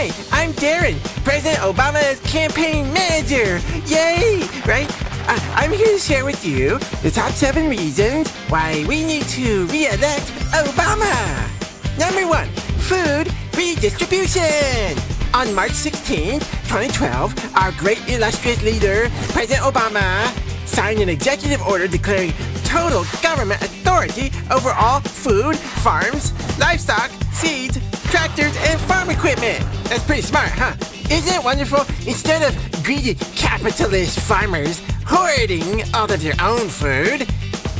Hi, I'm Darren, President Obama's campaign manager. Yay! Right? I- I'm here to share with you the top seven reasons why we need to re-elect Obama. Number one, food redistribution. On March 16, 2012, our great illustrious leader, President Obama, signed an executive order declaring total government authority over all food, farms, livestock, seeds, tractors, and farm equipment. That's pretty smart, huh? Isn't it wonderful? Instead of greedy capitalist farmers hoarding all of their own food,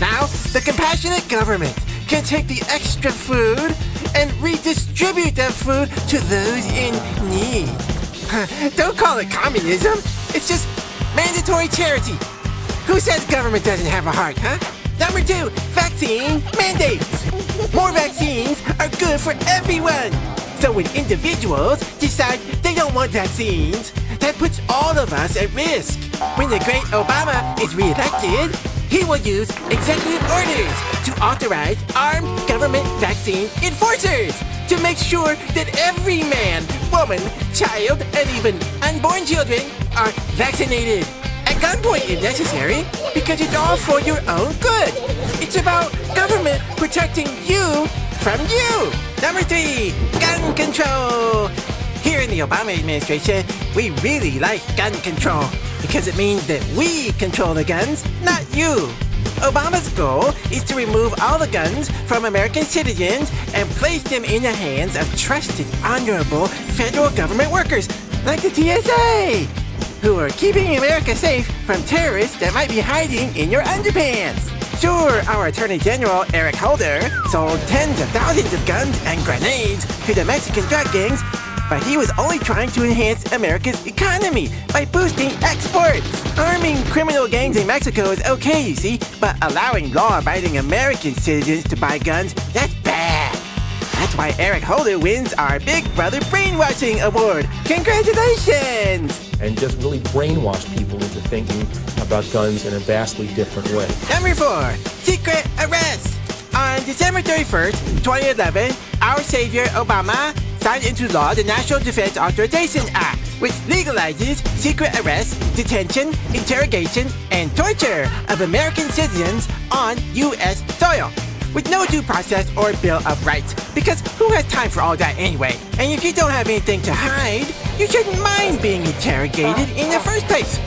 now the compassionate government can take the extra food and redistribute that food to those in need. Don't call it communism. It's just mandatory charity. Who says government doesn't have a heart, huh? Number two, vaccine mandates. More vaccines are good for everyone. So when individuals decide they don't want vaccines, that puts all of us at risk. When the great Obama is reelected, he will use executive orders to authorize armed government vaccine enforcers to make sure that every man, woman, child, and even unborn children are vaccinated at gunpoint if necessary, because it's all for your own good. It's about government protecting you from you. Number three, gun control. Here in the Obama administration, we really like gun control because it means that we control the guns, not you. Obama's goal is to remove all the guns from American citizens and place them in the hands of trusted, honorable federal government workers like the TSA who are keeping America safe from terrorists that might be hiding in your underpants. Sure, our Attorney General, Eric Holder, sold tens of thousands of guns and grenades to the Mexican drug gangs, but he was only trying to enhance America's economy by boosting exports. Arming criminal gangs in Mexico is okay, you see, but allowing law-abiding American citizens to buy guns, that's bad. That's why Eric Holder wins our Big Brother Brainwashing Award. Congratulations! and just really brainwash people into thinking about guns in a vastly different way. Number four, secret arrest. On December 31st, 2011, our savior Obama signed into law the National Defense Authorization Act, which legalizes secret arrest, detention, interrogation, and torture of American citizens on U.S. soil with no due process or Bill of Rights. Because who has time for all that anyway? And if you don't have anything to hide, you shouldn't mind being interrogated in the first place.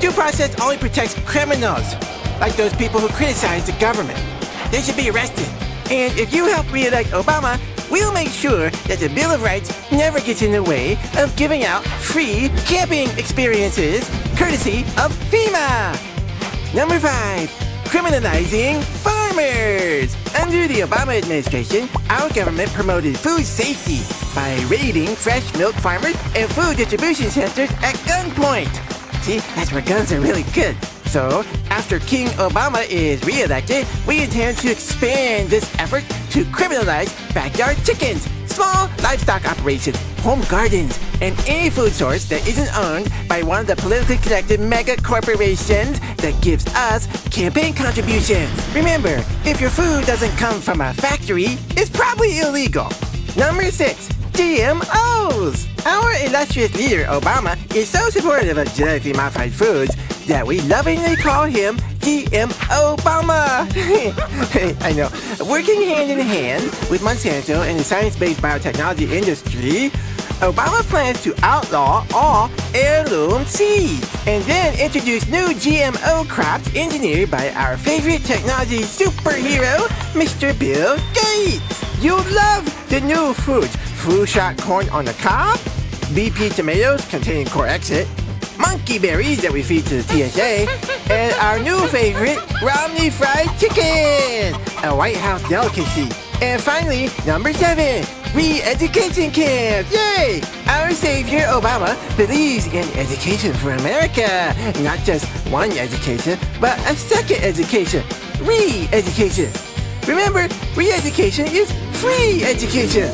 Due process only protects criminals, like those people who criticize the government. They should be arrested. And if you help re-elect Obama, we'll make sure that the Bill of Rights never gets in the way of giving out free camping experiences courtesy of FEMA. Number five, criminalizing farmers. Under the Obama administration, our government promoted food safety by raiding fresh milk farmers and food distribution centers at gunpoint. See, that's where guns are really good. So, after King Obama is re-elected, we intend to expand this effort to criminalize backyard chickens, small livestock operations, home gardens, and any food source that isn't owned by one of the politically connected mega corporations that gives us campaign contributions. Remember, if your food doesn't come from a factory, it's probably illegal. Number six, GMOs. Our illustrious leader, Obama, is so supportive of genetically modified foods that we lovingly call him GM Obama. I know. Working hand in hand with Monsanto and the science-based biotechnology industry, Obama plans to outlaw all heirloom seeds and then introduce new GMO crops engineered by our favorite technology superhero, Mr. Bill Gates. You'll love the new foods. Flu shot corn on the cob, BP tomatoes containing Corexit, monkey berries that we feed to the TSA, and our new favorite, Romney fried chicken, a White House delicacy. And finally, number seven, re-education camps. Yay! Our savior Obama believes in education for America. Not just one education, but a second education, re-education. Remember, re-education is free education,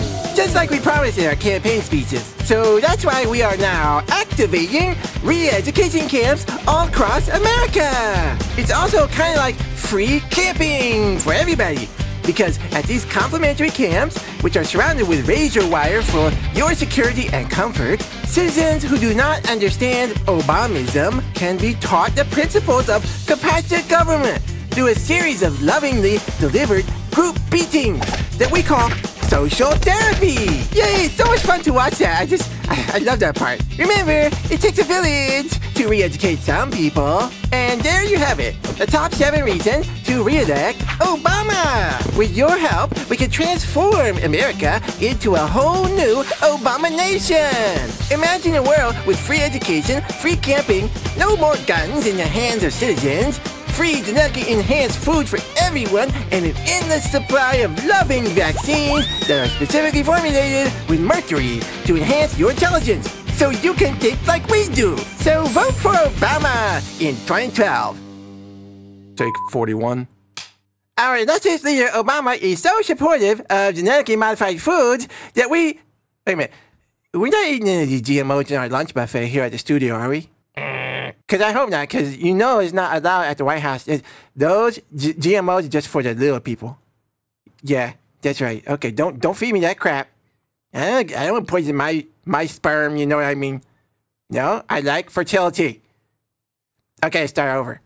just like we promised in our campaign speeches. So that's why we are now activating re-education camps all across America. It's also kind of like free camping for everybody. Because at these complimentary camps, which are surrounded with razor wire for your security and comfort, citizens who do not understand Obamism can be taught the principles of compassionate government through a series of lovingly delivered group beatings that we call social therapy. Yay, so much fun to watch that. I just, I, I love that part. Remember, it takes a village to re-educate some people. And there you have it, the top seven reasons to re-elect Obama. With your help, we can transform America into a whole new Obama nation. Imagine a world with free education, free camping, no more guns in the hands of citizens, free genetically enhanced food for everyone, and an endless supply of loving vaccines that are specifically formulated with mercury to enhance your intelligence so you can think like we do. So vote for Obama in 2012. Take 41. Our illustrious leader Obama is so supportive of genetically modified foods that we. Wait a minute. We're not eating any of these GMOs in our lunch buffet here at the studio, are we? Because I hope not, because you know it's not allowed at the White House. Those G- GMOs are just for the little people. Yeah, that's right. Okay, don't don't feed me that crap. I don't, I don't poison my, my sperm, you know what I mean? No, I like fertility. Okay, start over.